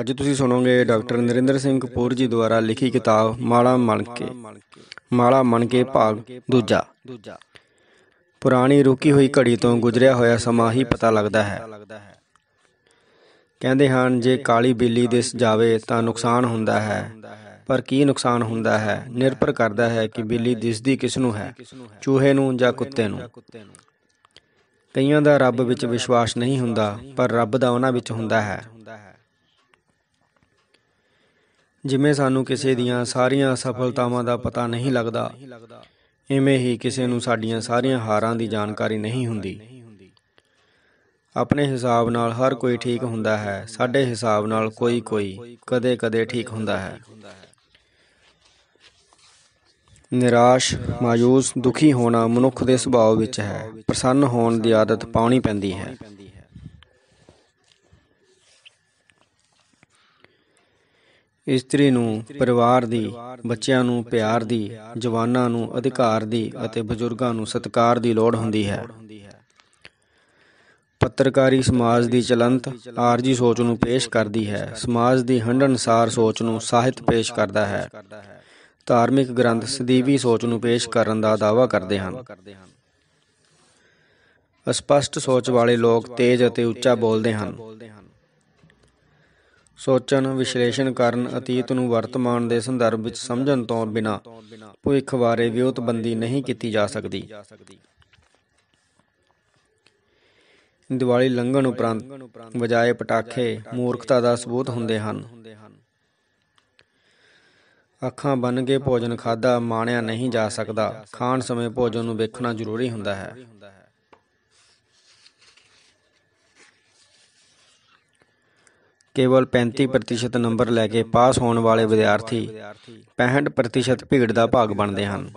ਅੱਜ ਤੁਸੀਂ ਸੁਣੋਗੇ ਡਾਕਟਰ ਨਰਿੰਦਰ ਸਿੰਘ ਕਪੂਰ ਜੀ ਦੁਆਰਾ ਲਿਖੀ ਕਿਤਾਬ ਮਾਲਾ ਮਣ ਕੇ। ਮਾਲਾ ਮਣ ਕੇ ਭਾਗ ਦੂਜਾ। ਪੁਰਾਣੀ ਰੁਕੀ ਹੋਈ ਘੜੀ ਤੋਂ ਗੁਜ਼ਰਿਆ ਹੋਇਆ ਸਮਾਂ ਹੀ ਪਤਾ ਲੱਗਦਾ ਹੈ। ਕਹਿੰਦੇ ਹਨ, ਜੇ ਕਾਲੀ ਬਿੱਲੀ ਦਿਸ ਜਾਵੇ ਤਾਂ ਨੁਕਸਾਨ ਹੁੰਦਾ ਹੈ। ਪਰ ਕੀ ਨੁਕਸਾਨ ਹੁੰਦਾ ਹੈ? ਨਿਰਭਰ ਕਰਦਾ ਹੈ ਕਿ ਬਿੱਲੀ ਦਿਸਦੀ ਕਿਸ ਨੂੰ ਹੈ, ਚੂਹੇ ਨੂੰ ਜਾਂ ਕੁੱਤੇ ਨੂੰ। ਕਈਆਂ ਦਾ ਰੱਬ ਵਿੱਚ ਵਿਸ਼ਵਾਸ ਨਹੀਂ ਹੁੰਦਾ, ਪਰ ਰੱਬ ਦਾ ਉਹਨਾਂ ਵਿੱਚ ਹੁੰਦਾ ਹੈ। ਜਿਵੇਂ ਸਾਨੂੰ ਕਿਸੇ ਦੀਆਂ ਸਾਰੀਆਂ ਸਫਲਤਾਵਾਂ ਦਾ ਪਤਾ ਨਹੀਂ ਲੱਗਦਾ ਐਵੇਂ ਹੀ ਕਿਸੇ ਨੂੰ ਸਾਡੀਆਂ ਸਾਰੀਆਂ ਹਾਰਾਂ ਦੀ ਜਾਣਕਾਰੀ ਨਹੀਂ ਹੁੰਦੀ। ਆਪਣੇ ਹਿਸਾਬ ਨਾਲ ਹਰ ਕੋਈ ਠੀਕ ਹੁੰਦਾ ਹੈ, ਸਾਡੇ ਹਿਸਾਬ ਨਾਲ ਕੋਈ ਕੋਈ ਕਦੇ-ਕਦੇ ਠੀਕ ਹੁੰਦਾ ਹੈ। ਨਿਰਾਸ਼, ਮਾਯੂਸ, ਦੁਖੀ ਹੋਣਾ ਮਨੁੱਖ ਦੇ ਸੁਭਾਅ ਵਿੱਚ ਹੈ, ਪ੍ਰਸੰਨ ਹੋਣ ਦੀ ਆਦਤ ਪਾਉਣੀ ਪੈਂਦੀ ਹੈ। ਇਸਤਰੀ ਨੂੰ ਪਰਿਵਾਰ ਦੀ, ਬੱਚਿਆਂ ਨੂੰ ਪਿਆਰ ਦੀ, ਜਵਾਨਾਂ ਨੂੰ ਅਧਿਕਾਰ ਦੀ ਅਤੇ ਬਜ਼ੁਰਗਾਂ ਨੂੰ ਸਤਿਕਾਰ ਦੀ ਲੋੜ ਹੁੰਦੀ ਹੈ। ਪੱਤਰਕਾਰੀ ਸਮਾਜ ਦੀ ਚਲੰਤ ਆਰਜੀ ਸੋਚ ਨੂੰ ਪੇਸ਼ ਕਰਦੀ ਹੈ। ਸਮਾਜ ਦੀ ਹੰਡਣਸਾਰ ਸੋਚ ਨੂੰ ਸਾਹਿਤ ਪੇਸ਼ ਕਰਦਾ ਹੈ। ਧਾਰਮਿਕ ਗ੍ਰੰਥ ਸਦੀਵੀ ਸੋਚ ਨੂੰ ਪੇਸ਼ ਕਰਨ ਦਾ ਦਾਅਵਾ ਕਰਦੇ ਹਨ। ਅਸਪਸ਼ਟ ਸੋਚ ਵਾਲੇ ਲੋਕ ਤੇਜ਼ ਅਤੇ ਉੱਚਾ ਬੋਲਦੇ ਹਨ। ਸੋਚਣ, ਵਿਸ਼ਲੇਸ਼ਣ ਕਰਨ, ਅਤੀਤ ਨੂੰ ਵਰਤਮਾਨ ਦੇ ਸੰਦਰਭ ਵਿੱਚ ਸਮਝਣ ਤੋਂ ਬਿਨਾ ਭਵਿੱਖ ਬਾਰੇ ਵਿਉਤਬੰਦੀ ਨਹੀਂ ਕੀਤੀ ਜਾ ਸਕਦੀ। ਦੀਵਾਲੀ ਲੰਘਣ ਉਪਰੰਤ ਵਜਾਏ ਪਟਾਕੇ ਮੂਰਖਤਾ ਦਾ ਸਬੂਤ ਹੁੰਦੇ ਹਨ। ਅੱਖਾਂ ਬੰਨ ਕੇ ਭੋਜਨ ਖਾਦਾ ਮਾਣਿਆ ਨਹੀਂ ਜਾ ਸਕਦਾ। ਖਾਣ ਸਮੇਂ ਭੋਜਨ ਨੂੰ ਵੇਖਣਾ ਜ਼ਰੂਰੀ ਹੁੰਦਾ ਹੈ। ਕੇਵਲ 35% ਨੰਬਰ ਲੈ ਕੇ ਪਾਸ ਹੋਣ ਵਾਲੇ ਵਿਦਿਆਰਥੀ 65% ਭੀੜ ਦਾ ਭਾਗ ਬਣਦੇ ਹਨ।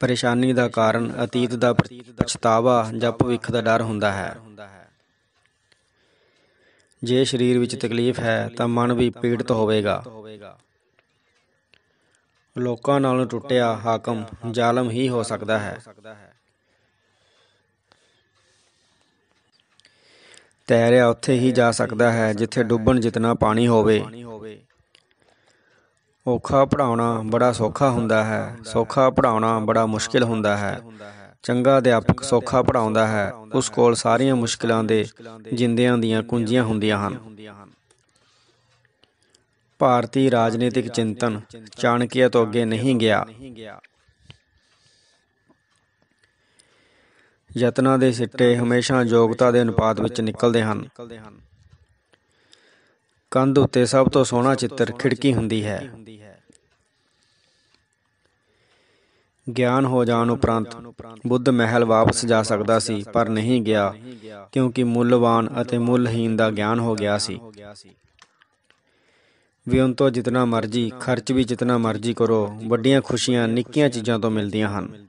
ਪਰੇਸ਼ਾਨੀ ਦਾ ਕਾਰਨ, ਅਤੀਤ ਦਾ ਪਛਤਾਵਾ ਜਾਂ ਭਵਿੱਖ ਦਾ ਡਰ ਹੁੰਦਾ ਹੈ। ਜੇ ਸਰੀਰ ਵਿੱਚ ਤਕਲੀਫ ਹੈ ਤਾਂ ਮਨ ਵੀ ਪੀੜਤ ਹੋਵੇਗਾ। ਲੋਕਾਂ ਨਾਲੋਂ ਟੁੱਟਿਆ ਹਾਕਮ ਜ਼ਾਲਮ ਹੀ ਹੋ ਸਕਦਾ ਹੈ। ਤੈਰਿਆ ਉੱਥੇ ਹੀ ਜਾ ਸਕਦਾ ਹੈ, ਜਿੱਥੇ ਡੁੱਬਣ ਜਿਤਨਾ ਪਾਣੀ ਹੋਵੇ। ਔਖਾ ਪੜਾਉਣਾ ਬੜਾ ਸੌਖਾ ਹੁੰਦਾ ਹੈ, ਸੌਖਾ ਪੜਾਉਣਾ ਬੜਾ ਮੁਸ਼ਕਿਲ ਹੁੰਦਾ ਹੈ। ਚੰਗਾ ਅਧਿਆਪਕ ਸੌਖਾ ਪੜਾਉਂਦਾ ਹੈ, ਉਸ ਕੋਲ ਸਾਰੀਆਂ ਮੁਸ਼ਕਲਾਂ ਦੇ ਜਿੰਦਿਆਂ ਦੀਆਂ ਕੁੰਜੀਆਂ ਹੁੰਦੀਆਂ ਹਨ। ਭਾਰਤੀ ਰਾਜਨੀਤਿਕ ਚਿੰਤਨ ਚਾਣਕਿਆ ਤੋਂ ਅੱਗੇ ਨਹੀਂ ਗਿਆ। ਯਤਨਾਂ ਦੇ ਸਿੱਟੇ ਹਮੇਸ਼ਾ ਯੋਗਤਾ ਦੇ ਅਨੁਪਾਤ ਵਿੱਚ ਨਿਕਲਦੇ ਹਨ। ਕੰਧ ਉੱਤੇ ਸਭ ਤੋਂ ਸੋਹਣਾ ਚਿੱਤਰ ਖਿੜਕੀ ਹੁੰਦੀ ਹੈ। ਗਿਆਨ ਹੋ ਜਾਣ ਉਪਰੰਤ ਬੁੱਧ ਮਹਿਲ ਵਾਪਸ ਜਾ ਸਕਦਾ ਸੀ, ਪਰ ਨਹੀਂ ਗਿਆ, ਕਿਉਂਕਿ ਮੁੱਲਵਾਨ ਅਤੇ ਮੁੱਲਹੀਨ ਦਾ ਗਿਆਨ ਹੋ ਗਿਆ ਸੀ। ਵੀ ਤੋਂ ਜਿੰਨਾ ਮਰਜ਼ੀ, ਖਰਚ ਵੀ ਜਿੰਨਾ ਮਰਜ਼ੀ ਕਰੋ, ਵੱਡੀਆਂ ਖੁਸ਼ੀਆਂ ਨਿੱਕੀਆਂ ਚੀਜ਼ਾਂ ਤੋਂ ਮਿਲਦੀਆਂ ਹਨ।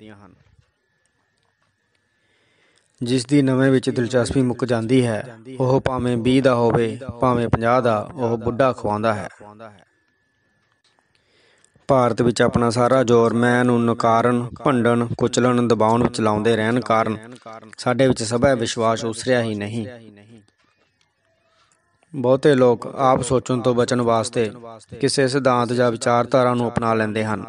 ਜਿਸ ਦੀ ਨਵੇਂ ਵਿੱਚ ਦਿਲਚਸਪੀ ਮੁੱਕ ਜਾਂਦੀ ਹੈ ਉਹ ਭਾਵੇਂ 20 ਦਾ ਹੋਵੇ ਭਾਵੇਂ 50 ਦਾ ਉਹ ਬੁੱਢਾ ਖਵਾਉਂਦਾ ਹੈ। ਭਾਰਤ ਵਿੱਚ ਆਪਣਾ ਸਾਰਾ ਜ਼ੋਰ ਮੈਂ ਨੂੰ ਨਕਾਰਨ ਭੰਡਣ ਕੁਚਲਣ ਦਬਾਉਣ ਵਿੱਚ ਲਾਉਂਦੇ ਰਹਿਣ ਕਾਰਨ। ਸਾਡੇ ਵਿੱਚ ਸਭਾ ਵਿਸ਼ਵਾਸ ਉਸਰਿਆ ਹੀ ਨਹੀਂ। ਬਹੁਤੇ ਲੋਕ ਆਪ ਸੋਚਣ ਤੋਂ ਬਚਣ ਵਾਸਤੇ ਕਿਸੇ ਸਿਧਾਂਤ ਜਾਂ ਵਿਚਾਰਧਾਰਾ ਨੂੰ ਅਪਣਾ ਲੈਂਦੇ ਹਨ।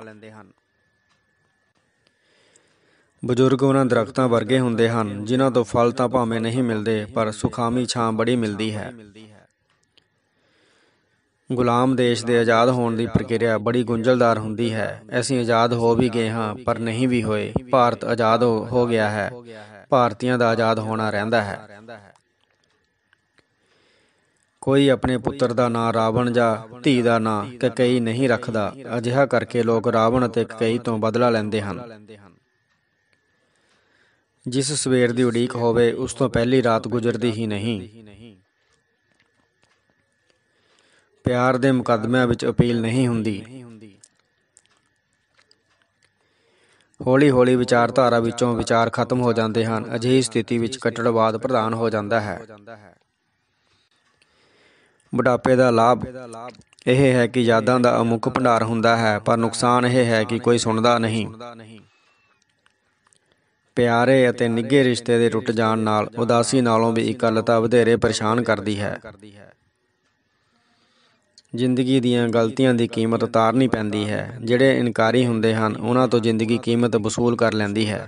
ਬਜ਼ੁਰਗ ਉਹਨਾਂ ਦਰਖਤਾਂ ਵਰਗੇ ਹੁੰਦੇ ਹਨ, ਜਿਨ੍ਹਾਂ ਤੋਂ ਫਲ ਤਾਂ ਭਾਵੇਂ ਨਹੀਂ ਮਿਲਦੇ, ਪਰ ਸੁਖਾਮੀ ਛਾਂ ਬੜੀ ਮਿਲਦੀ ਹੈ। ਗੁਲਾਮ ਦੇਸ਼ ਦੇ ਆਜ਼ਾਦ ਹੋਣ ਦੀ ਪ੍ਰਕਿਰਿਆ ਬੜੀ ਗੁੰਝਲਦਾਰ ਹੁੰਦੀ ਹੈ। ਅਸੀਂ ਆਜ਼ਾਦ ਹੋ ਵੀ ਗਏ ਹਾਂ, ਪਰ ਨਹੀਂ ਵੀ ਹੋਏ। ਭਾਰਤ ਆਜ਼ਾਦ ਹੋ ਗਿਆ ਹੈ। ਭਾਰਤੀਆਂ ਦਾ ਆਜ਼ਾਦ ਹੋਣਾ ਰਹਿੰਦਾ ਹੈ। ਕੋਈ ਆਪਣੇ ਪੁੱਤਰ ਦਾ ਨਾਂ ਰਾਵਣ ਜਾਂ ਧੀ ਦਾ ਨਾਂ ਕਕਈ ਨਹੀਂ ਰੱਖਦਾ। ਅਜਿਹਾ ਕਰਕੇ ਲੋਕ ਰਾਵਣ ਅਤੇ ਕਕਈ ਤੋਂ ਬਦਲਾ ਲੈਂਦੇ ਹਨ। ਜਿਸ ਸਵੇਰ ਦੀ ਉਡੀਕ ਹੋਵੇ, ਉਸ ਤੋਂ ਪਹਿਲੀ ਰਾਤ ਗੁਜ਼ਰਦੀ ਹੀ ਨਹੀਂ। ਪਿਆਰ ਦੇ ਮੁਕੱਦਮਿਆਂ ਵਿੱਚ ਅਪੀਲ ਨਹੀਂ ਹੁੰਦੀ। ਹੌਲੀ-ਹੌਲੀ ਵਿਚਾਰਧਾਰਾ ਵਿੱਚੋਂ ਵਿਚਾਰ ਖਤਮ ਹੋ ਜਾਂਦੇ ਹਨ। ਅਜਿਹੀ ਸਥਿਤੀ ਵਿੱਚ ਕੱਟੜਵਾਦ ਪ੍ਰਧਾਨ ਹੋ ਜਾਂਦਾ ਹੈ। ਬੁਢਾਪੇ ਦਾ ਲਾਭ ਇਹ ਹੈ ਕਿ ਯਾਦਾਂ ਦਾ ਅਮੁੱਕ ਭੰਡਾਰ ਹੁੰਦਾ ਹੈ, ਪਰ ਨੁਕਸਾਨ ਇਹ ਹੈ ਕਿ ਕੋਈ ਸੁਣਦਾ ਨਹੀਂ। ਪਿਆਰੇ ਅਤੇ ਨਿੱਘੇ ਰਿਸ਼ਤੇ ਦੇ ਟੁੱਟ ਜਾਣ ਨਾਲ, ਉਦਾਸੀ ਨਾਲੋਂ ਵੀ ਇਕੱਲਤਾ ਵਧੇਰੇ ਪਰੇਸ਼ਾਨ ਕਰਦੀ ਹੈ। ਜ਼ਿੰਦਗੀ ਦੀਆਂ ਗਲਤੀਆਂ ਦੀ ਕੀਮਤ ਉਤਾਰਨੀ ਪੈਂਦੀ ਹੈ। ਜਿਹੜੇ ਇਨਕਾਰੀ ਹੁੰਦੇ ਹਨ, ਉਹਨਾਂ ਤੋਂ ਜ਼ਿੰਦਗੀ ਕੀਮਤ ਵਸੂਲ ਕਰ ਲੈਂਦੀ ਹੈ।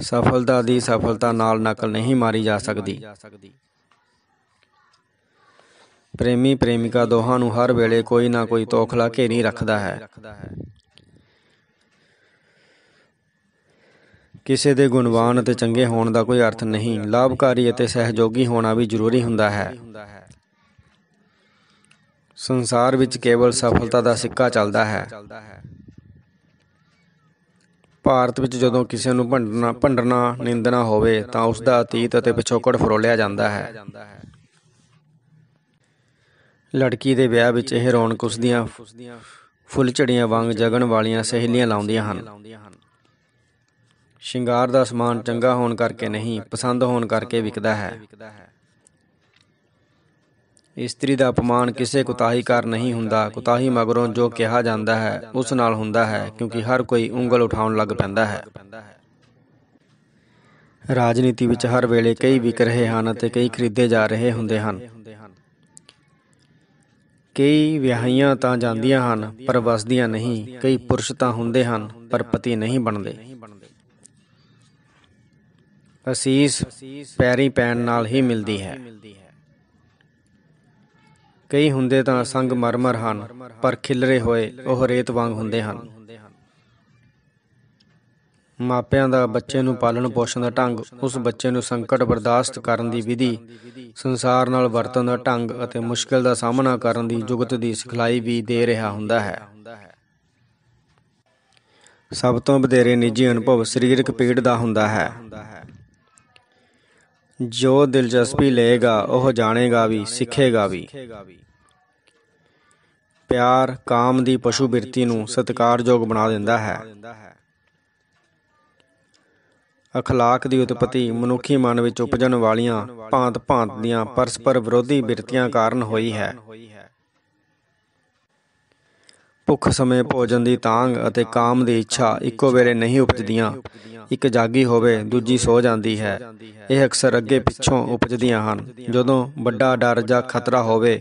ਸਫਲਤਾ ਦੀ ਸਫਲਤਾ ਨਾਲ ਨਕਲ ਨਹੀਂ ਮਾਰੀ ਜਾ ਸਕਦੀ। ਪ੍ਰੇਮੀ ਪ੍ਰੇਮਿਕਾ ਦੋਹਾਂ ਨੂੰ ਹਰ ਵੇਲੇ ਕੋਈ ਨਾ ਕੋਈ ਤੋਖਲਾ ਘੇਰੀ ਰੱਖਦਾ ਹੈ। ਕਿਸੇ ਦੇ ਗੁਣਵਾਨ ਅਤੇ ਚੰਗੇ ਹੋਣ ਦਾ ਕੋਈ ਅਰਥ ਨਹੀਂ। ਲਾਭਕਾਰੀ ਅਤੇ ਸਹਿਯੋਗੀ ਹੋਣਾ ਵੀ ਜ਼ਰੂਰੀ ਹੁੰਦਾ ਹੈ। ਸੰਸਾਰ ਵਿੱਚ ਕੇਵਲ ਸਫਲਤਾ ਦਾ ਸਿੱਕਾ ਚੱਲਦਾ ਹੈ। ਭਾਰਤ ਵਿੱਚ ਜਦੋਂ ਕਿਸੇ ਨੂੰ ਭੰਡਣਾ ਭੰਡਣਾ, ਨਿੰਦਣਾ ਹੋਵੇ, ਤਾਂ ਉਸ ਦਾ ਅਤੀਤ ਅਤੇ ਪਿਛੋਕੜ ਫਰੋਲਿਆ ਜਾਂਦਾ ਹੈ। ਲੜਕੀ ਦੇ ਵਿਆਹ ਵਿੱਚ ਇਹ ਰੌਣਕ ਉਸ ਦੀਆਂ ਫੁੱਲਝੜੀਆਂ ਵਾਂਗ ਜਗਣ ਵਾਲੀਆਂ ਸਹੇਲੀਆਂ ਲਾਉਂਦੀਆਂ ਹਨ। ਸ਼ਿੰਗਾਰ ਦਾ ਸਮਾਨ ਚੰਗਾ ਹੋਣ ਕਰਕੇ ਨਹੀਂ, ਪਸੰਦ ਹੋਣ ਕਰਕੇ ਵਿਕਦਾ ਹੈ। ਇਸਤਰੀ ਦਾ ਅਪਮਾਨ ਕਿਸੇ ਕੁਤਾਹੀ ਕਰ ਨਹੀਂ ਹੁੰਦਾ। ਕੁਤਾਹੀ ਮਗਰੋਂ ਜੋ ਕਿਹਾ ਜਾਂਦਾ ਹੈ, ਉਸ ਨਾਲ ਹੁੰਦਾ ਹੈ, ਕਿਉਂਕਿ ਹਰ ਕੋਈ ਉਂਗਲ ਉਠਾਉਣ ਲੱਗ ਪੈਂਦਾ ਹੈ। ਰਾਜਨੀਤੀ ਵਿੱਚ ਹਰ ਵੇਲੇ ਕਈ ਵਿਕ ਰਹੇ ਹਨ ਅਤੇ ਕਈ ਖਰੀਦੇ ਜਾ ਰਹੇ ਹੁੰਦੇ ਹਨ। ਕਈ ਵਿਆਹੀਆਂ ਤਾਂ ਜਾਂਦੀਆਂ ਹਨ, ਪਰ ਵਸਦੀਆਂ ਨਹੀਂ। ਕਈ ਪੁਰਸ਼ ਤਾਂ ਹੁੰਦੇ ਹਨ, ਪਰ ਪਤੀ ਨਹੀਂ ਬਣਦੇ। ਅਸੀਸ ਪੈਰੀ ਪੈਣ ਨਾਲ ਹੀ ਮਿਲਦੀ ਹੈ। ਕਈ ਹੁੰਦੇ ਤਾਂ ਸੰਗ ਮਰਮਰ ਹਨ, ਪਰ ਖਿਲਰੇ ਹੋਏ ਉਹ ਰੇਤ ਵਾਂਗ ਹੁੰਦੇ ਹਨ। ਮਾਪਿਆਂ ਦਾ ਬੱਚੇ ਨੂੰ ਪਾਲਣ ਪੋਸ਼ਣ ਦਾ ਢੰਗ, ਉਸ ਬੱਚੇ ਨੂੰ ਸੰਕਟ ਬਰਦਾਸ਼ਤ ਕਰਨ ਦੀ ਵਿਧੀ, ਸੰਸਾਰ ਨਾਲ ਵਰਤਣ ਦਾ ਢੰਗ ਅਤੇ ਮੁਸ਼ਕਲ ਦਾ ਸਾਹਮਣਾ ਕਰਨ ਦੀ ਜੁਗਤ ਦੀ ਸਿਖਲਾਈ ਵੀ ਦੇ ਰਿਹਾ ਹੁੰਦਾ ਹੈ। ਸਭ ਤੋਂ ਵਧੇਰੇ ਨਿੱਜੀ ਅਨੁਭਵ ਸਰੀਰਕ ਪੀੜ ਦਾ ਹੁੰਦਾ ਹੈ। ਜੋ ਦਿਲਚਸਪੀ ਲਏਗਾ, ਉਹ ਜਾਣੇਗਾ ਵੀ, ਸਿੱਖੇਗਾ ਵੀ। ਪਿਆਰ ਕਾਮ ਦੀ ਪਸ਼ੂ ਬਿਰਤੀ ਨੂੰ ਸਤਿਕਾਰਯੋਗ ਬਣਾ ਦਿੰਦਾ ਹੈ। ਅਖਲਾਕ ਦੀ ਉਤਪਤੀ ਮਨੁੱਖੀ ਮਨ ਵਿੱਚ ਉਪਜਣ ਵਾਲੀਆਂ ਭਾਂਤ-ਭਾਂਤ ਦੀਆਂ ਪਰਸਪਰ ਵਿਰੋਧੀ ਬਿਰਤੀਆਂ ਕਾਰਨ ਹੋਈ ਹੈ। ਭੁੱਖ ਸਮੇਂ ਭੋਜਨ ਦੀ ਤਾਂਗ ਅਤੇ ਕਾਮ ਦੀ ਇੱਛਾ ਇੱਕੋ ਵੇਲੇ ਨਹੀਂ ਉਪਜਦੀਆਂ। ਇੱਕ ਜਾਗੀ ਹੋਵੇ, ਦੂਜੀ ਸੋ ਜਾਂਦੀ ਹੈ। ਇਹ ਅਕਸਰ ਅੱਗੇ ਪਿੱਛੋਂ ਉਪਜਦੀਆਂ ਹਨ। ਜਦੋਂ ਵੱਡਾ ਡਰ ਜਾਂ ਖਤਰਾ ਹੋਵੇ,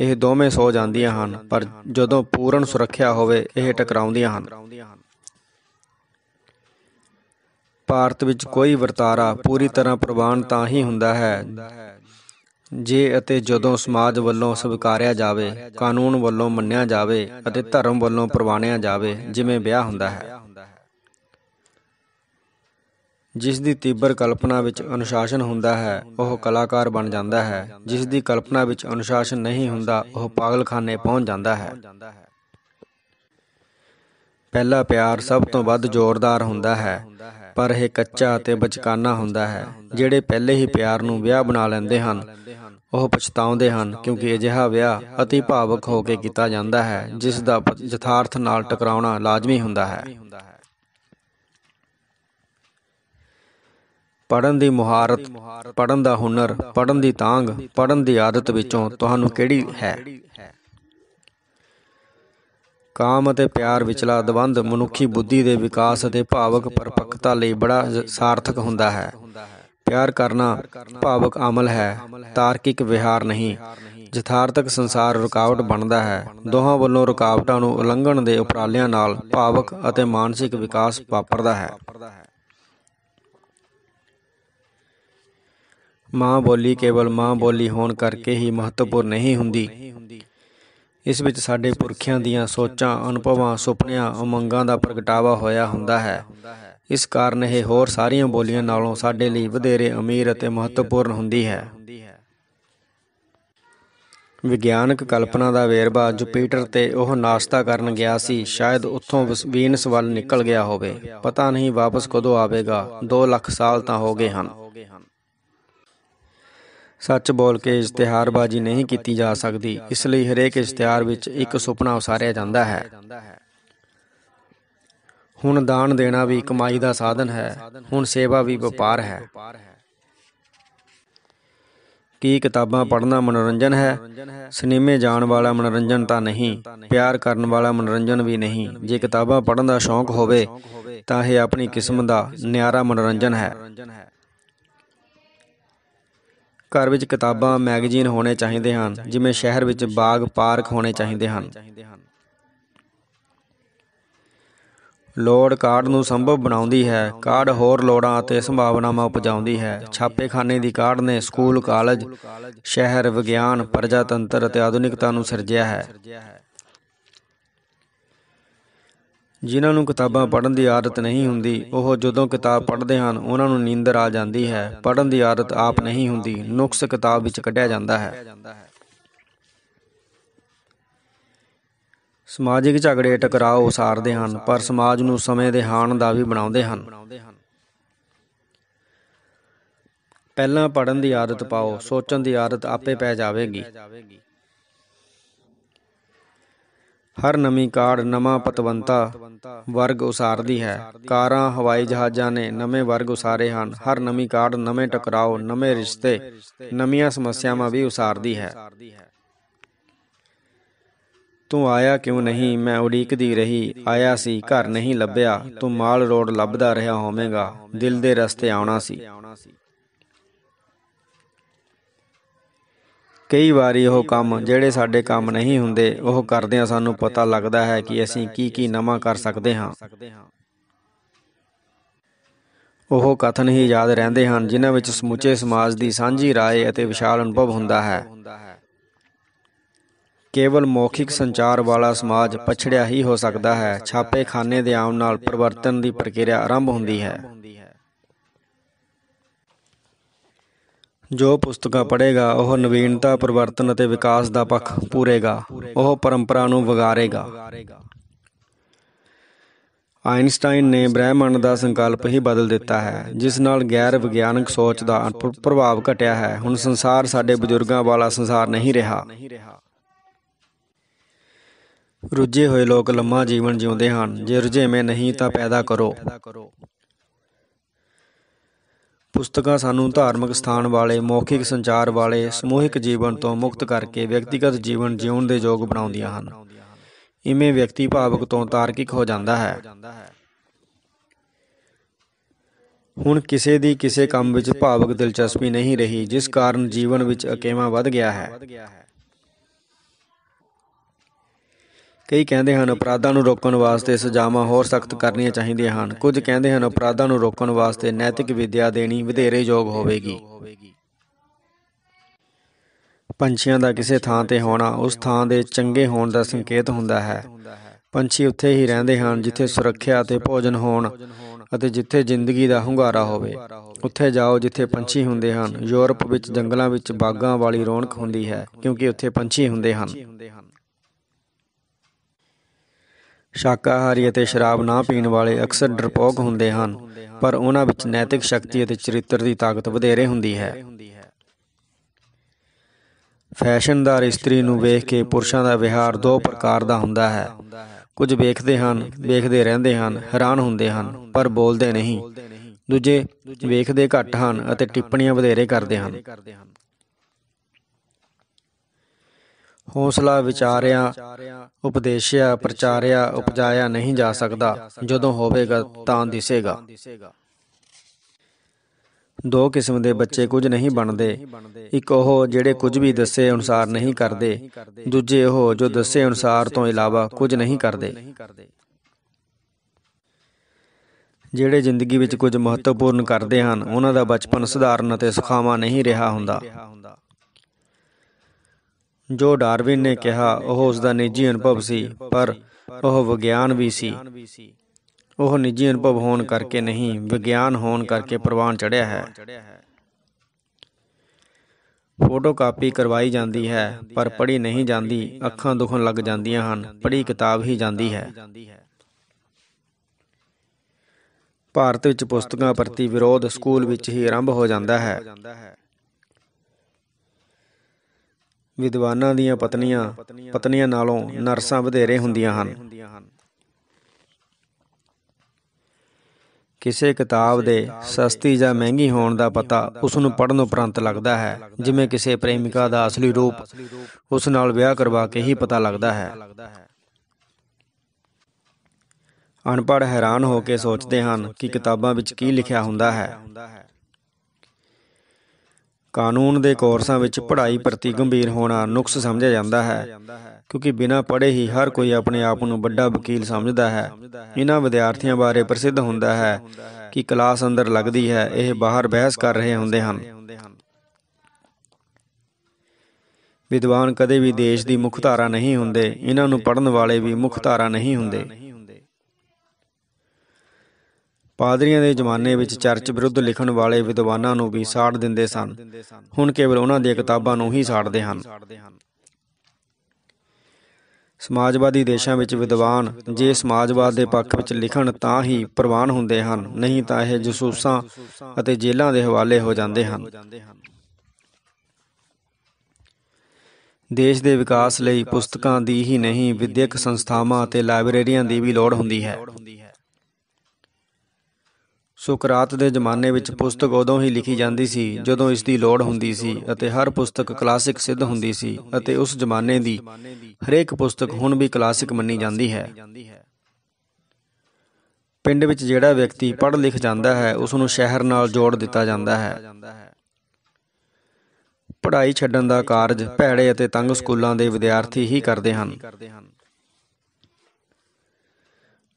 ਇਹ ਦੋਵੇਂ ਸੋ ਜਾਂਦੀਆਂ ਹਨ। ਪਰ ਜਦੋਂ ਪੂਰਨ ਸੁਰੱਖਿਆ ਹੋਵੇ, ਇਹ ਟਕਰਾਉਂਦੀਆਂ ਹਨ। ਭਾਰਤ ਵਿੱਚ ਕੋਈ ਵਰਤਾਰਾ ਪੂਰੀ ਤਰ੍ਹਾਂ ਪ੍ਰਵਾਨ ਤਾਂ ਹੀ ਹੁੰਦਾ ਹੈ ਜੇ ਅਤੇ ਜਦੋਂ ਸਮਾਜ ਵੱਲੋਂ ਸਵੀਕਾਰਿਆ ਜਾਵੇ, ਕਾਨੂੰਨ ਵੱਲੋਂ ਮੰਨਿਆ ਜਾਵੇ ਅਤੇ ਧਰਮ ਵੱਲੋਂ ਪ੍ਰਵਾਨਿਆ ਜਾਵੇ, ਜਿਵੇਂ ਵਿਆਹ ਹੁੰਦਾ ਹੈ। ਜਿਸ ਦੀ ਤੀਬਰ ਕਲਪਨਾ ਵਿੱਚ ਅਨੁਸ਼ਾਸਨ ਹੁੰਦਾ ਹੈ, ਉਹ ਕਲਾਕਾਰ ਬਣ ਜਾਂਦਾ ਹੈ। ਜਿਸ ਦੀ ਕਲਪਨਾ ਵਿੱਚ ਅਨੁਸ਼ਾਸਨ ਨਹੀਂ ਹੁੰਦਾ, ਉਹ ਪਾਗਲਖਾਨੇ ਪਹੁੰਚ ਜਾਂਦਾ ਹੈ। ਪਹਿਲਾ ਪਿਆਰ ਸਭ ਤੋਂ ਵੱਧ ਜ਼ੋਰਦਾਰ ਹੁੰਦਾ ਹੈ, ਪਰ ਇਹ ਕੱਚਾ ਅਤੇ ਬਚਕਾਨਾ ਹੁੰਦਾ ਹੈ, ਜਿਹੜੇ ਪਹਿਲੇ ਹੀ ਪਿਆਰ ਨੂੰ ਵਿਆਹ ਬਣਾ ਲੈਂਦੇ ਹਨ ਉਹ ਪਛਤਾਉਂਦੇ ਹਨ ਕਿਉਂਕਿ ਅਜਿਹਾ ਵਿਆਹ ਅਤੀ ਭਾਵਕ ਹੋ ਕੇ ਕੀਤਾ ਜਾਂਦਾ ਹੈ, ਜਿਸ ਦਾ ਯਥਾਰਥ ਨਾਲ ਟਕਰਾਉਣਾ ਲਾਜ਼ਮੀ ਹੁੰਦਾ ਹੈ। ਪੜਨ ਦੀ ਮੁਹਾਰਤ ਪੜਨ ਦਾ ਹੁਨਰ ਪੜਨ ਦੀ ਤਾਂਗ ਪੜਨ ਦੀ ਆਦਤ ਵਿੱਚੋਂ ਤੁਹਾਨੂੰ ਕਿਹੜੀ ਹੈ? ਕਾਮ ਅਤੇ ਪਿਆਰ ਵਿਚਲਾ ਦਵੰਦ ਮਨੁੱਖੀ ਬੁੱਧੀ ਦੇ ਵਿਕਾਸ ਅਤੇ ਭਾਵਕ ਪਰਪੱਕਤਾ ਲਈ ਬੜਾ ਸਾਰਥਕ ਹੁੰਦਾ ਹੈ। ਪਿਆਰ ਕਰਨਾ ਭਾਵਕ ਅਮਲ ਹੈ, ਤਾਰਕਿਕ ਵਿਹਾਰ ਨਹੀਂ। ਯਥਾਰਥਕ ਸੰਸਾਰ ਰੁਕਾਵਟ ਬਣਦਾ ਹੈ। ਦੋਹਾਂ ਵੱਲੋਂ ਰੁਕਾਵਟਾਂ ਨੂੰ ਉਲੰਘਣ ਦੇ ਉਪਰਾਲਿਆਂ ਨਾਲ ਭਾਵਕ ਅਤੇ ਮਾਨਸਿਕ ਵਿਕਾਸ ਵਾਪਰਦਾ ਹੈ। ਮਾਂ ਬੋਲੀ ਕੇਵਲ ਮਾਂ ਬੋਲੀ ਹੋਣ ਕਰਕੇ ਹੀ ਮਹੱਤਵਪੂਰਨ ਨਹੀਂ ਹੁੰਦੀ। ਇਸ ਵਿੱਚ ਸਾਡੇ ਪੁਰਖਿਆਂ ਦੀਆਂ ਸੋਚਾਂ, ਅਨੁਭਵਾਂ, ਸੁਪਨਿਆਂ, ਉਮੰਗਾਂ ਦਾ ਪ੍ਰਗਟਾਵਾ ਹੋਇਆ ਹੁੰਦਾ ਹੈ। ਇਸ ਕਾਰਨ ਇਹ ਹੋਰ ਸਾਰੀਆਂ ਬੋਲੀਆਂ ਨਾਲੋਂ ਸਾਡੇ ਲਈ ਵਧੇਰੇ ਅਮੀਰ ਅਤੇ ਮਹੱਤਵਪੂਰਨ ਹੁੰਦੀ ਹੈ। ਵਿਗਿਆਨਕ ਕਲਪਨਾ ਦਾ ਵੇਰਵਾ ਜੁਪੀਟਰ ਤੇ ਉਹ ਨਾਸ਼ਤਾ ਕਰਨ ਗਿਆ ਸੀ, ਸ਼ਾਇਦ ਉੱਥੋਂ ਵੀਨਸ ਵੱਲ ਨਿਕਲ ਗਿਆ ਹੋਵੇ। ਪਤਾ ਨਹੀਂ ਵਾਪਸ ਕਦੋਂ ਆਵੇਗਾ 2 ਲੱਖ ਸਾਲ ਤਾਂ ਹੋ ਗਏ ਹਨ। ਸੱਚ ਬੋਲ ਕੇ ਇਸ਼ਤਿਹਾਰਬਾਜ਼ੀ ਨਹੀਂ ਕੀਤੀ ਜਾ ਸਕਦੀ, ਇਸ ਲਈ ਹਰੇਕ ਇਸ਼ਤਿਹਾਰ ਵਿੱਚ ਇੱਕ ਸੁਪਨਾ ਉਸਾਰਿਆ ਜਾਂਦਾ ਹੈ। ਹੁਣ ਦਾਨ ਦੇਣਾ ਵੀ ਕਮਾਈ ਦਾ ਸਾਧਨ ਹੈ, ਹੁਣ ਸੇਵਾ ਵੀ ਵਪਾਰ ਹੈ। ਕੀ ਕਿਤਾਬਾਂ ਪੜ੍ਹਨਾ ਮਨੋਰੰਜਨ ਹੈ? ਸਿਨੇਮੇ ਜਾਣ ਵਾਲਾ ਮਨੋਰੰਜਨ ਤਾਂ ਨਹੀਂ, ਪਿਆਰ ਕਰਨ ਵਾਲਾ ਮਨੋਰੰਜਨ ਵੀ ਨਹੀਂ। ਜੇ ਕਿਤਾਬਾਂ ਪੜ੍ਹਨ ਦਾ ਸ਼ੌਂਕ ਹੋਵੇ, ਤਾਂ ਇਹ ਆਪਣੀ ਕਿਸਮ ਦਾ ਨਿਆਰਾ ਮਨੋਰੰਜਨ ਹੈ। ਘਰ ਵਿੱਚ ਕਿਤਾਬਾਂ, ਮੈਗਜ਼ੀਨ ਹੋਣੇ ਚਾਹੀਦੇ ਹਨ, ਜਿਵੇਂ ਸ਼ਹਿਰ ਵਿੱਚ ਬਾਗ, ਪਾਰਕ ਹੋਣੇ ਚਾਹੀਦੇ ਹਨ। ਲੋੜ ਕਾਰਡ ਨੂੰ ਸੰਭਵ ਬਣਾਉਂਦੀ ਹੈ। ਕਾਰਡ ਹੋਰ ਲੋੜਾਂ ਅਤੇ ਸੰਭਾਵਨਾਵਾਂ ਉਪਜਾਉਂਦੀ ਹੈ। ਛਾਪੇਖਾਨੇ ਦੀ ਕਾਰਡ ਨੇ ਸਕੂਲ, ਕਾਲਜ, ਸ਼ਹਿਰ, ਵਿਗਿਆਨ, ਪ੍ਰਜਾਤੰਤਰ ਅਤੇ ਆਧੁਨਿਕਤਾ ਨੂੰ ਸਿਰਜਿਆ ਹੈ। ਜਿਨ੍ਹਾਂ ਨੂੰ ਕਿਤਾਬਾਂ ਪੜ੍ਹਨ ਦੀ ਆਦਤ ਨਹੀਂ ਹੁੰਦੀ, ਉਹ ਜਦੋਂ ਕਿਤਾਬ ਪੜ੍ਹਦੇ ਹਨ, ਉਹਨਾਂ ਨੂੰ ਨੀਂਦਰ ਆ ਜਾਂਦੀ ਹੈ। ਪੜ੍ਹਨ ਦੀ ਆਦਤ ਆਪ ਨਹੀਂ ਹੁੰਦੀ, ਨੁਕਸ ਕਿਤਾਬ ਵਿੱਚ ਕੱਢਿਆ ਜਾਂਦਾ ਹੈ। ਸਮਾਜਿਕ ਝਗੜੇ ਟਕਰਾਓ ਉਸਾਰਦੇ ਹਨ, ਪਰ ਸਮਾਜ ਨੂੰ ਸਮੇਂ ਦੇ ਹਾਣ ਦਾ ਵੀ ਬਣਾਉਂਦੇ ਹਨ। ਪਹਿਲਾਂ ਪੜਨ ਦੀ ਆਦਤ ਪਾਓ, ਸੋਚਣ ਦੀ ਆਦਤ ਆਪੇ ਪੈ ਜਾਵੇਗੀ। ਹਰ ਨਵੀਂ ਕਾਢ ਨਵਾਂ ਪਤਵੰਤਾ ਵਰਗ ਉਸਾਰਦੀ ਹੈ। ਕਾਰਾਂ, ਹਵਾਈ ਜਹਾਜ਼ਾਂ ਨੇ ਨਵੇਂ ਵਰਗ ਉਸਾਰੇ ਹਨ। ਹਰ ਨਵੀਂ ਕਾਢ ਨਵੇਂ ਟਕਰਾਓ, ਨਵੇਂ ਰਿਸ਼ਤੇ, ਨਵੀਆਂ ਸਮੱਸਿਆਵਾਂ ਵੀ ਉਸਾਰਦੀ ਹੈ। ਤੂੰ ਆਇਆ ਕਿਉਂ ਨਹੀਂ ਮੈਂ ਉਡੀਕਦੀ ਰਹੀ ਆਇਆ ਸੀ ਘਰ ਨਹੀਂ ਲੱਭਿਆ ਤੂੰ ਮਾਲ ਰੋਡ ਲੱਭਦਾ ਰਿਹਾ ਹੋਵੇਂਗਾ ਦਿਲ ਦੇ ਰਸਤੇ ਆਉਣਾ ਸੀ ਕਈ ਵਾਰੀ ਉਹ ਕੰਮ ਜਿਹੜੇ ਸਾਡੇ ਕੰਮ ਨਹੀਂ ਹੁੰਦੇ ਉਹ ਕਰਦਿਆਂ ਸਾਨੂੰ ਪਤਾ ਲੱਗਦਾ ਹੈ ਕਿ ਅਸੀਂ ਕੀ ਕੀ ਨਵਾਂ ਕਰ ਸਕਦੇ ਹਾਂ ਉਹ ਕਥਨ ਹੀ ਯਾਦ ਰਹਿੰਦੇ ਹਨ ਜਿਨ੍ਹਾਂ ਵਿੱਚ ਸਮੁੱਚੇ ਸਮਾਜ ਦੀ ਸਾਂਝੀ رائے ਅਤੇ ਵਿਸ਼ਾਲ ਅਨੁਭਵ ਹੁੰਦਾ ਹੈ ਕੇਵਲ ਮੌਖਿਕ ਸੰਚਾਰ ਵਾਲਾ ਸਮਾਜ ਪਛੜਿਆ ਹੀ ਹੋ ਸਕਦਾ ਹੈ। ਛਾਪੇਖਾਨੇ ਦੇ ਆਉਣ ਨਾਲ ਪਰਿਵਰਤਨ ਦੀ ਪ੍ਰਕਿਰਿਆ ਆਰੰਭ ਹੁੰਦੀ ਹੈ। ਜੋ ਪੁਸਤਕਾਂ ਪੜ੍ਹੇਗਾ, ਉਹ ਨਵੀਨਤਾ, ਪਰਿਵਰਤਨ ਅਤੇ ਵਿਕਾਸ ਦਾ ਪੱਖ ਪੂਰੇਗਾ। ਉਹ ਪਰੰਪਰਾ ਨੂੰ ਵਿਗਾਰੇਗਾ ਆਇਨਸਟਾਈਨ ਨੇ ਬ੍ਰਹਿਮੰਡ ਦਾ ਸੰਕਲਪ ਹੀ ਬਦਲ ਦਿੱਤਾ ਹੈ, ਜਿਸ ਨਾਲ ਗੈਰ ਵਿਗਿਆਨਕ ਸੋਚ ਦਾ ਪ੍ਰਭਾਵ ਘਟਿਆ ਹੈ। ਹੁਣ ਸੰਸਾਰ ਸਾਡੇ ਬਜ਼ੁਰਗਾਂ ਵਾਲਾ ਸੰਸਾਰ ਨਹੀਂ ਰਿਹਾ। ਰੁੱਝੇ ਹੋਏ ਲੋਕ ਲੰਮਾ ਜੀਵਨ ਜਿਉਂਦੇ ਹਨ। ਜੇ ਰੁਝੇਵੇਂ ਨਹੀਂ ਤਾਂ ਪੈਦਾ ਕਰੋ। ਪੁਸਤਕਾਂ ਸਾਨੂੰ ਧਾਰਮਿਕ ਸਥਾਨ ਵਾਲੇ, ਮੌਖਿਕ ਸੰਚਾਰ ਵਾਲੇ, ਸਮੂਹਿਕ ਜੀਵਨ ਤੋਂ ਮੁਕਤ ਕਰਕੇ ਵਿਅਕਤੀਗਤ ਜੀਵਨ ਜਿਉਣ ਦੇ ਯੋਗ ਬਣਾਉਂਦੀਆਂ ਹਨ। ਇਵੇਂ ਵਿਅਕਤੀ ਭਾਵਕ ਤੋਂ ਤਾਰਕਿਕ ਹੋ ਜਾਂਦਾ ਹੈ। ਹੁਣ ਕਿਸੇ ਦੀ ਕਿਸੇ ਕੰਮ ਵਿੱਚ ਭਾਵਕ ਦਿਲਚਸਪੀ ਨਹੀਂ ਰਹੀ, ਜਿਸ ਕਾਰਨ ਜੀਵਨ ਵਿੱਚ ਅਕੇਵਾ ਵੱਧ ਗਿਆ ਹੈ। ਕਈ ਕਹਿੰਦੇ ਹਨ ਅਪਰਾਧਾਂ ਨੂੰ ਰੋਕਣ ਵਾਸਤੇ ਸਜ਼ਾਵਾਂ ਹੋਰ ਸਖਤ ਕਰਨੀਆਂ ਚਾਹੀਦੀਆਂ ਹਨ। ਕੁਝ ਕਹਿੰਦੇ ਹਨ ਅਪਰਾਧਾਂ ਨੂੰ ਰੋਕਣ ਵਾਸਤੇ ਨੈਤਿਕ ਵਿਦਿਆ ਦੇਣੀ ਵਧੇਰੇ ਯੋਗ ਹੋਵੇਗੀ। ਪੰਛੀਆਂ ਦਾ ਕਿਸੇ ਥਾਂ ਤੇ ਹੋਣਾ ਉਸ ਥਾਂ ਦੇ ਚੰਗੇ ਹੋਣ ਦਾ ਸੰਕੇਤ ਹੁੰਦਾ ਹੈ। ਪੰਛੀ ਉੱਥੇ ਹੀ ਰਹਿੰਦੇ ਹਨ ਜਿੱਥੇ ਸੁਰੱਖਿਆ ਅਤੇ ਭੋਜਨ ਹੋਣ ਅਤੇ ਜਿੱਥੇ ਜ਼ਿੰਦਗੀ ਦਾ ਹੁੰਗਾਰਾ ਹੋਵੇ। ਉੱਥੇ ਜਾਓ ਜਿੱਥੇ ਪੰਛੀ ਹੁੰਦੇ ਹਨ। ਯੂਰਪ ਵਿੱਚ ਜੰਗਲਾਂ ਵਿੱਚ ਬਾਗਾਂ ਵਾਲੀ ਰੌਣਕ ਹੁੰਦੀ ਹੈ ਕਿਉਂਕਿ ਉੱਥੇ ਪੰਛੀ ਹੁੰਦੇ ਹਨ। ਸ਼ਾਕਾਹਾਰੀ ਅਤੇ ਸ਼ਰਾਬ ਨਾ ਪੀਣ ਵਾਲੇ ਅਕਸਰ ਡਰਪੋਕ ਹੁੰਦੇ ਹਨ, ਪਰ ਉਹਨਾਂ ਵਿੱਚ ਨੈਤਿਕ ਸ਼ਕਤੀ ਅਤੇ ਚਰਿੱਤਰ ਦੀ ਤਾਕਤ ਵਧੇਰੇ ਹੁੰਦੀ ਹੈ। ਫੈਸ਼ਨਦਾਰ ਇਸਤਰੀ ਨੂੰ ਵੇਖ ਕੇ ਪੁਰਸ਼ਾਂ ਦਾ ਵਿਹਾਰ ਦੋ ਪ੍ਰਕਾਰ ਦਾ ਹੁੰਦਾ ਹੈ। ਕੁਝ ਵੇਖਦੇ ਹਨ, ਵੇਖਦੇ ਰਹਿੰਦੇ ਹਨ, ਹੈਰਾਨ ਹੁੰਦੇ ਹਨ, ਪਰ ਬੋਲਦੇ ਨਹੀਂ। ਦੂਜੇ ਵੇਖਦੇ ਘੱਟ ਹਨ ਅਤੇ ਟਿੱਪਣੀਆਂ ਵਧੇਰੇ ਕਰਦੇ ਹਨ। ਹੌਸਲਾ ਵਿਚਾਰਿਆ, ਉਪਦੇਸ਼ਿਆ, ਪ੍ਰਚਾਰਿਆ, ਉਪਜਾਇਆ ਨਹੀਂ ਜਾ ਸਕਦਾ। ਜਦੋਂ ਹੋਵੇਗਾ ਤਾਂ ਦਿਸੇਗਾ। ਦੋ ਕਿਸਮ ਦੇ ਬੱਚੇ ਕੁਝ ਨਹੀਂ ਬਣਦੇ। ਇੱਕ ਉਹ ਜਿਹੜੇ ਕੁਝ ਵੀ ਦੱਸੇ ਅਨੁਸਾਰ ਨਹੀਂ ਕਰਦੇ। ਦੂਜੇ ਉਹ ਜੋ ਦੱਸੇ ਅਨੁਸਾਰ ਤੋਂ ਇਲਾਵਾ ਕੁਝ ਨਹੀਂ ਕਰਦੇ। ਜਿਹੜੇ ਜ਼ਿੰਦਗੀ ਵਿੱਚ ਕੁਝ ਮਹੱਤਵਪੂਰਨ ਕਰਦੇ ਹਨ, ਉਹਨਾਂ ਦਾ ਬਚਪਨ ਸਧਾਰਨ ਅਤੇ ਸੁਖਾਵਾਂ ਨਹੀਂ ਰਿਹਾ ਹੁੰਦਾ। ਜੋ ਡਾਰਵਿਨ ਨੇ ਕਿਹਾ, ਉਹ ਉਸ ਦਾ ਨਿੱਜੀ ਅਨੁਭਵ ਸੀ, ਪਰ ਉਹ ਵਿਗਿਆਨ ਵੀ ਸੀ। ਉਹ ਨਿੱਜੀ ਅਨੁਭਵ ਹੋਣ ਕਰਕੇ ਨਹੀਂ, ਵਿਗਿਆਨ ਹੋਣ ਕਰਕੇ ਪ੍ਰਵਾਨ ਚੜਿਆ ਹੈ। ਫੋਟੋ ਕਾਪੀ ਕਰਵਾਈ ਜਾਂਦੀ ਹੈ, ਪਰ ਪੜ੍ਹੀ ਨਹੀਂ ਜਾਂਦੀ, ਅੱਖਾਂ ਦੁਖਣ ਲੱਗ ਜਾਂਦੀਆਂ ਹਨ, ਪੜ੍ਹੀ ਕਿਤਾਬ ਹੀ ਜਾਂਦੀ ਹੈ। ਭਾਰਤ ਵਿੱਚ ਪੁਸਤਕਾਂ ਪ੍ਰਤੀ ਵਿਰੋਧ ਸਕੂਲ ਵਿੱਚ ਹੀ ਆਰੰਭ ਹੋ ਜਾਂਦਾ ਹੈ। ਵਿਦਵਾਨਾਂ ਦੀਆਂ ਪਤਨੀਆਂ ਪਤਨੀਆਂ ਨਾਲੋਂ ਨਰਸਾਂ ਵਧੇਰੇ ਹੁੰਦੀਆਂ ਹਨ। ਕਿਸੇ ਕਿਤਾਬ ਦੇ ਸਸਤੀ ਜਾਂ ਮਹਿੰਗੀ ਹੋਣ ਦਾ ਪਤਾ ਉਸ ਨੂੰ ਪੜ੍ਹਨ ਉਪਰੰਤ ਲੱਗਦਾ ਹੈ, ਜਿਵੇਂ ਕਿਸੇ ਪ੍ਰੇਮਿਕਾ ਦਾ ਅਸਲੀ ਰੂਪ ਉਸ ਨਾਲ ਵਿਆਹ ਕਰਵਾ ਕੇ ਹੀ ਪਤਾ ਲੱਗਦਾ ਹੈ। ਅਨਪੜ੍ਹ ਹੈਰਾਨ ਹੋ ਕੇ ਸੋਚਦੇ ਹਨ ਕਿ ਕਿਤਾਬਾਂ ਵਿੱਚ ਕੀ ਲਿਖਿਆ ਹੁੰਦਾ ਹੈ। ਕਾਨੂੰਨ ਦੇ ਕੋਰਸਾਂ ਵਿੱਚ ਪੜ੍ਹਾਈ ਪ੍ਰਤੀ ਗੰਭੀਰ ਹੋਣਾ ਨੁਕਸ ਸਮਝਿਆ ਜਾਂਦਾ ਹੈ, ਕਿਉਂਕਿ ਬਿਨਾਂ ਪੜ੍ਹੇ ਹੀ ਹਰ ਕੋਈ ਆਪਣੇ ਆਪ ਨੂੰ ਵੱਡਾ ਵਕੀਲ ਸਮਝਦਾ ਹੈ। ਇਹਨਾਂ ਵਿਦਿਆਰਥੀਆਂ ਬਾਰੇ ਪ੍ਰਸਿੱਧ ਹੁੰਦਾ ਹੈ ਕਿ ਕਲਾਸ ਅੰਦਰ ਲੱਗਦੀ ਹੈ, ਇਹ ਬਾਹਰ ਬਹਿਸ ਕਰ ਰਹੇ ਹੁੰਦੇ ਹਨ। ਵਿਦਵਾਨ ਕਦੇ ਵੀ ਦੇਸ਼ ਦੀ ਮੁੱਖ ਧਾਰਾ ਨਹੀਂ ਹੁੰਦੇ, ਇਹਨਾਂ ਨੂੰ ਪੜ੍ਹਨ ਵਾਲੇ ਵੀ ਮੁੱਖ ਧਾਰਾ ਨਹੀਂ ਹੁੰਦੇ। ਪਾਦਰੀਆਂ ਦੇ ਜ਼ਮਾਨੇ ਵਿੱਚ ਚਰਚ ਵਿਰੁੱਧ ਲਿਖਣ ਵਾਲੇ ਵਿਦਵਾਨਾਂ ਨੂੰ ਵੀ ਸਾੜ ਦਿੰਦੇ ਸਨ। ਹੁਣ ਕੇਵਲ ਉਹਨਾਂ ਦੀਆਂ ਕਿਤਾਬਾਂ ਨੂੰ ਹੀ ਸਾੜਦੇ ਹਨ। ਸਮਾਜਵਾਦੀ ਦੇਸ਼ਾਂ ਵਿੱਚ ਵਿਦਵਾਨ ਜੇ ਸਮਾਜਵਾਦ ਦੇ ਪੱਖ ਵਿੱਚ ਲਿਖਣ ਤਾਂ ਹੀ ਪ੍ਰਵਾਨ ਹੁੰਦੇ ਹਨ, ਨਹੀਂ ਤਾਂ ਇਹ ਜਸੂਸਾਂ ਅਤੇ ਜੇਲ੍ਹਾਂ ਦੇ ਹਵਾਲੇ ਹੋ ਜਾਂਦੇ ਹਨ। ਦੇਸ਼ ਦੇ ਵਿਕਾਸ ਲਈ ਪੁਸਤਕਾਂ ਦੀ ਹੀ ਨਹੀਂ, ਵਿਦਿਅਕ ਸੰਸਥਾਵਾਂ ਅਤੇ ਲਾਇਬ੍ਰੇਰੀਆਂ ਦੀ ਵੀ ਲੋੜ ਹੁੰਦੀ ਹੈ। ਸੁਕਰਾਤ ਦੇ ਜ਼ਮਾਨੇ ਵਿੱਚ ਪੁਸਤਕ ਉਦੋਂ ਹੀ ਲਿਖੀ ਜਾਂਦੀ ਸੀ, ਜਦੋਂ ਇਸ ਦੀ ਲੋੜ ਹੁੰਦੀ ਸੀ ਅਤੇ ਹਰ ਪੁਸਤਕ ਕਲਾਸਿਕ ਸਿੱਧ ਹੁੰਦੀ ਸੀ ਅਤੇ ਉਸ ਜ਼ਮਾਨੇ ਦੀ ਹਰੇਕ ਪੁਸਤਕ ਹੁਣ ਵੀ ਕਲਾਸਿਕ ਮੰਨੀ ਜਾਂਦੀ ਹੈ। ਪਿੰਡ ਵਿੱਚ ਜਿਹੜਾ ਵਿਅਕਤੀ ਪੜ੍ਹ ਲਿਖ ਜਾਂਦਾ ਹੈ, ਉਸ ਨੂੰ ਸ਼ਹਿਰ ਨਾਲ ਜੋੜ ਦਿੱਤਾ ਜਾਂਦਾ ਹੈ। ਪੜ੍ਹਾਈ ਛੱਡਣ ਦਾ ਕਾਰਜ ਭੈੜੇ ਅਤੇ ਤੰਗ ਸਕੂਲਾਂ ਦੇ ਵਿਦਿਆਰਥੀ ਹੀ ਕਰਦੇ ਹਨ।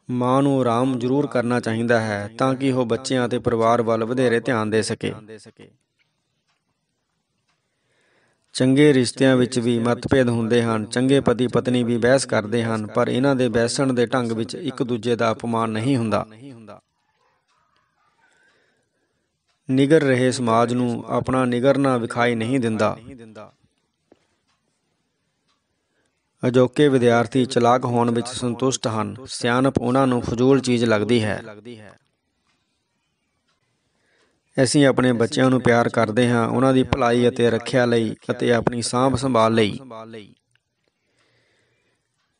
ਮਾਂ ਨੂੰ ਆਰਾਮ ਜ਼ਰੂਰ ਕਰਨਾ ਚਾਹੀਦਾ ਹੈ ਤਾਂ ਕਿ ਉਹ ਬੱਚਿਆਂ ਅਤੇ ਪਰਿਵਾਰ ਵੱਲ ਵਧੇਰੇ ਧਿਆਨ ਦੇ ਸਕੇ। ਚੰਗੇ ਰਿਸ਼ਤਿਆਂ ਵਿੱਚ ਵੀ ਮਤਭੇਦ ਹੁੰਦੇ ਹਨ। ਚੰਗੇ ਪਤੀ ਪਤਨੀ ਵੀ ਬਹਿਸ ਕਰਦੇ ਹਨ, ਪਰ ਇਹਨਾਂ ਦੇ ਬਹਿਸਣ ਦੇ ਢੰਗ ਵਿੱਚ ਇੱਕ ਦੂਜੇ ਦਾ ਅਪਮਾਨ ਨਹੀਂ ਹੁੰਦਾ। ਨਿਗਰ ਰਹੇ ਸਮਾਜ ਨੂੰ ਆਪਣਾ ਨਿਗਰਨਾ ਵਿਖਾਈ ਨਹੀਂ ਦਿੰਦਾ। ਅਜੋਕੇ ਵਿਦਿਆਰਥੀ ਚਲਾਕ ਹੋਣ ਵਿੱਚ ਸੰਤੁਸ਼ਟ ਹਨ। ਸਿਆਣਪ ਉਹਨਾਂ ਨੂੰ ਫਜ਼ੂਲ ਚੀਜ਼ ਲੱਗਦੀ ਹੈ। ਅਸੀਂ ਆਪਣੇ ਬੱਚਿਆਂ ਨੂੰ ਪਿਆਰ ਕਰਦੇ ਹਾਂ, ਉਹਨਾਂ ਦੀ ਭਲਾਈ ਅਤੇ ਰੱਖਿਆ ਲਈ ਅਤੇ ਆਪਣੀ ਸਾਂਭ ਸੰਭਾਲ ਲਈ।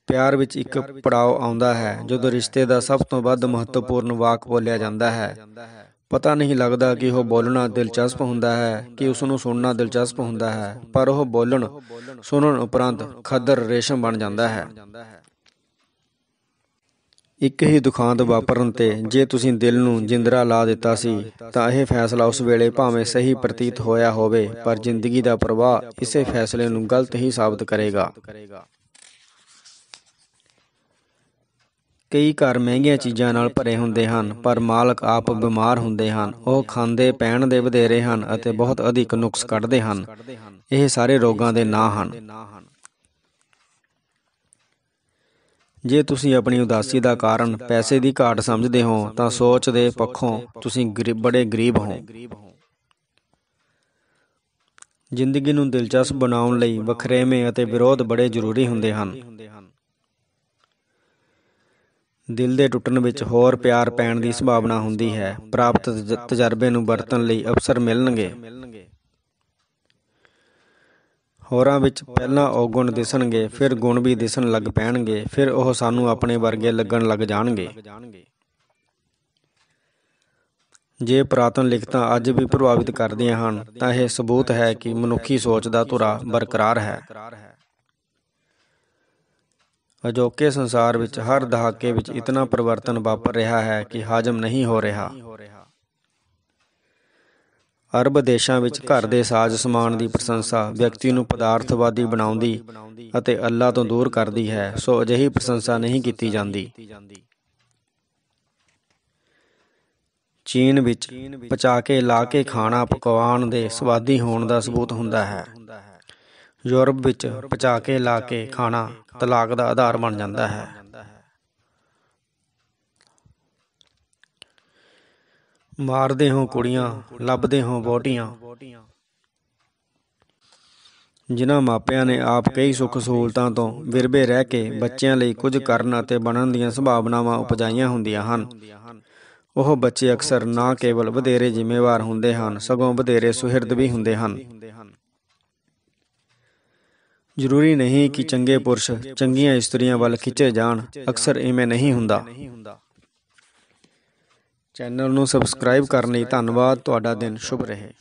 ਪਿਆਰ ਵਿੱਚ ਇੱਕ ਪੜਾਅ ਆਉਂਦਾ ਹੈ, ਜਦੋਂ ਰਿਸ਼ਤੇ ਦਾ ਸਭ ਤੋਂ ਵੱਧ ਮਹੱਤਵਪੂਰਨ ਵਾਕ ਬੋਲਿਆ ਜਾਂਦਾ ਹੈ। ਪਤਾ ਨਹੀਂ ਲੱਗਦਾ ਕਿ ਉਹ ਬੋਲਣਾ ਦਿਲਚਸਪ ਹੁੰਦਾ ਹੈ, ਕਿ ਉਸ ਨੂੰ ਸੁਣਨਾ ਦਿਲਚਸਪ ਹੁੰਦਾ ਹੈ, ਪਰ ਉਹ ਬੋਲਣ, ਸੁਣਨ ਉਪਰੰਤ ਖੱਦਰ ਰੇਸ਼ਮ ਬਣ ਜਾਂਦਾ ਹੈ। ਇੱਕ ਹੀ ਦੁਖਾਂਤ ਵਾਪਰਨ ਤੇ ਜੇ ਤੁਸੀਂ ਦਿਲ ਨੂੰ ਜਿੰਦਰਾ ਲਾ ਦਿੱਤਾ ਸੀ, ਤਾਂ ਇਹ ਫੈਸਲਾ ਉਸ ਵੇਲੇ ਭਾਵੇਂ ਸਹੀ ਪ੍ਰਤੀਤ ਹੋਇਆ ਹੋਵੇ, ਪਰ ਜ਼ਿੰਦਗੀ ਦਾ ਪ੍ਰਵਾਹ ਇਸੇ ਫੈਸਲੇ ਨੂੰ ਗਲਤ ਹੀ ਸਾਬਤ ਕਰੇਗਾ। ਕਈ ਘਰ ਮਹਿੰਗੀਆਂ ਚੀਜ਼ਾਂ ਨਾਲ ਭਰੇ ਹੁੰਦੇ ਹਨ, ਪਰ ਮਾਲਕ ਆਪ ਬਿਮਾਰ ਹੁੰਦੇ ਹਨ, ਉਹ ਖਾਂਦੇ ਪੈਣ ਦੇ ਵਧੇਰੇ ਹਨ ਅਤੇ ਬਹੁਤ ਅਧਿਕ ਨੁਕਸ ਕੱਢਦੇ ਹਨ। ਇਹ ਸਾਰੇ ਰੋਗਾਂ ਦੇ ਨਾਂ ਹਨ। ਜੇ ਤੁਸੀਂ ਆਪਣੀ ਉਦਾਸੀ ਦਾ ਕਾਰਨ ਪੈਸੇ ਦੀ ਘਾਟ ਸਮਝਦੇ ਹੋ, ਤਾਂ ਸੋਚ ਦੇ ਪੱਖੋਂ ਤੁਸੀਂ ਬੜੇ ਗਰੀਬ ਹੋ। ਜ਼ਿੰਦਗੀ ਨੂੰ ਦਿਲਚਸਪ ਬਣਾਉਣ ਲਈ ਵਖਰੇਵੇਂ ਅਤੇ ਵਿਰੋਧ ਬੜੇ ਜ਼ਰੂਰੀ ਹੁੰਦੇ ਹਨ। ਦਿਲ ਦੇ ਟੁੱਟਣ ਵਿੱਚ ਹੋਰ ਪਿਆਰ ਪੈਣ ਦੀ ਸੰਭਾਵਨਾ ਹੁੰਦੀ ਹੈ। ਪ੍ਰਾਪਤ ਤਜਰਬੇ ਨੂੰ ਵਰਤਣ ਲਈ ਅਵਸਰ ਮਿਲਣਗੇ। ਹੋਰਾਂ ਵਿੱਚ ਪਹਿਲਾਂ ਔਗੁਣ ਦਿਸਣਗੇ, ਫਿਰ ਗੁਣ ਵੀ ਦਿਸਣ ਲੱਗ ਪੈਣਗੇ, ਫਿਰ ਉਹ ਸਾਨੂੰ ਆਪਣੇ ਵਰਗੇ ਲੱਗਣ ਲੱਗ ਜਾਣਗੇ। ਜੇ ਪੁਰਾਤਨ ਲਿਖਤਾਂ ਅੱਜ ਵੀ ਪ੍ਰਭਾਵਿਤ ਕਰਦੀਆਂ ਹਨ, ਤਾਂ ਇਹ ਸਬੂਤ ਹੈ ਕਿ ਮਨੁੱਖੀ ਸੋਚ ਦਾ ਧੁਰਾ ਬਰਕਰਾਰ ਹੈ। ਅਜੋਕੇ ਸੰਸਾਰ ਵਿੱਚ ਹਰ ਦਹਾਕੇ ਵਿੱਚ ਇਤਨਾ ਪਰਿਵਰਤਨ ਵਾਪਰ ਰਿਹਾ ਹੈ ਕਿ ਹਾਜ਼ਮ ਨਹੀਂ ਹੋ ਰਿਹਾ। ਅਰਬ ਦੇਸ਼ਾਂ ਵਿੱਚ ਘਰ ਦੇ ਸਾਜ਼ ਸਮਾਨ ਦੀ ਪ੍ਰਸ਼ੰਸਾ ਵਿਅਕਤੀ ਨੂੰ ਪਦਾਰਥਵਾਦੀ ਬਣਾਉਂਦੀ ਅਤੇ ਅੱਲਾ ਤੋਂ ਦੂਰ ਕਰਦੀ ਹੈ, ਸੋ ਅਜਿਹੀ ਪ੍ਰਸ਼ੰਸਾ ਨਹੀਂ ਕੀਤੀ ਜਾਂਦੀ। ਚੀਨ ਵਿੱਚ ਪਚਾ ਕੇ ਲਾ ਕੇ ਖਾਣਾ ਪਕਵਾਨ ਦੇ ਸਵਾਦੀ ਹੋਣ ਦਾ ਸਬੂਤ ਹੁੰਦਾ ਹੈ। ਯੂਰਪ ਵਿੱਚ ਪਚਾ ਕੇ ਲਾ ਕੇ ਖਾਣਾ ਤਲਾਕ ਦਾ ਆਧਾਰ ਬਣ ਜਾਂਦਾ ਹੈ। ਮਾਰਦੇ ਹੋ ਕੁੜੀਆਂ, ਲੱਭਦੇ ਹੋ ਬੋਟੀਆਂ ਜਿਨ੍ਹਾਂ ਮਾਪਿਆਂ ਨੇ ਆਪ ਕਈ ਸੁੱਖ ਸਹੂਲਤਾਂ ਤੋਂ ਵਿਰਵੇ ਰਹਿ ਕੇ ਬੱਚਿਆਂ ਲਈ ਕੁਝ ਕਰਨ ਅਤੇ ਬਣਨ ਦੀਆਂ ਸੰਭਾਵਨਾਵਾਂ ਉਪਜਾਈਆਂ ਹੁੰਦੀਆਂ ਹਨ। ਉਹ ਬੱਚੇ ਅਕਸਰ ਨਾ ਕੇਵਲ ਵਧੇਰੇ ਜ਼ਿੰਮੇਵਾਰ ਹੁੰਦੇ ਹਨ, ਸਗੋਂ ਵਧੇਰੇ ਸੁਹਿਰਦ ਵੀ ਹੁੰਦੇ ਹਨ। ਜ਼ਰੂਰੀ ਨਹੀਂ ਕਿ ਚੰਗੇ ਪੁਰਸ਼ ਚੰਗੀਆਂ ਇਸਤਰੀਆਂ ਵੱਲ ਖਿੱਚੇ ਜਾਣ। ਅਕਸਰ ਐਵੇਂ ਨਹੀਂ ਹੁੰਦਾ। ਚੈਨਲ ਨੂੰ ਸਬਸਕ੍ਰਾਈਬ ਕਰਨ ਲਈ ਧੰਨਵਾਦ। ਤੁਹਾਡਾ ਦਿਨ ਸ਼ੁਭ ਰਹੇ।